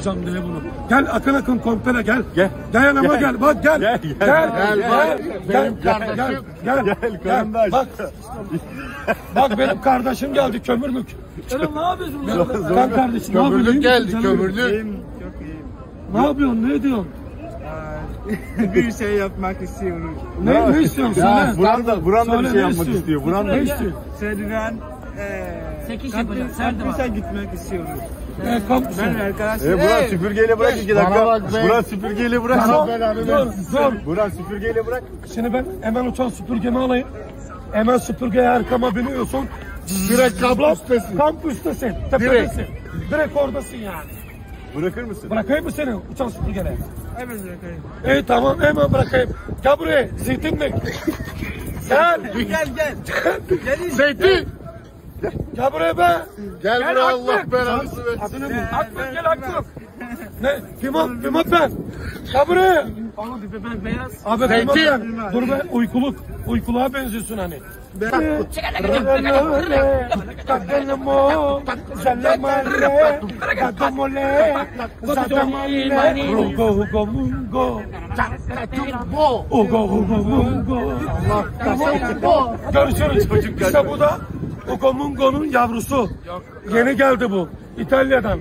çıkaracağım diye bunu. Gel akın akın kompere gel. Gel. Gel yanıma gel. gel. Bak gel. Gel. Gel. Gel. Gel. Gel. Gel. Gel. Gel. Gel. Bak. Bak benim kardeşim geldi kömürlük. Oğlum ne yapıyorsun? Ben, ben kardeşim ne yapıyorsun? Kömürlük geldi kömürlük. Çok iyiyim. Ne yapıyorsun? Ne ediyorsun? bir şey yapmak istiyorum. Ne, ne istiyorsun? Ya, Buran da, Buran da bir şey yapmak istiyor. Buran da ne şey. istiyor. Serüven 8 yapacağız. Sen. Sen gitmek istiyorum. Ben arkadaşlar. E, Burak süpürgeyle bırak 2 dakika. Burak süpürgeyle bırak. Bana belanı versin. Burak süpürgeyle bırak. Şimdi ben hemen uçan süpürgemi alayım. Hemen süpürgeye arkama biniyorsun. Direkt kablo üstesin. Kampüstesin. Tepedesin. Direkt oradasın yani. Bırakır mısın? Bırakayım mı seni uçan süpürgene? Hemen bırakayım. İyi tamam hemen bırakayım. Gel buraya zeytinlik. gel. Gel gel. Zeytin. Gel buraya be. Gel buraya Allah belanızı versin. Adını mı? Akbük gel Akbük. Ne? Pimot, Pimot ben. Gel buraya. Oğlum ben beyaz. Abi ben. Dur be uykuluk. Uykuluğa benziyorsun hani. Görüşürüz çocuk İşte bu da Hugo Mungo'nun yavrusu Yeni geldi bu. İtalya'dan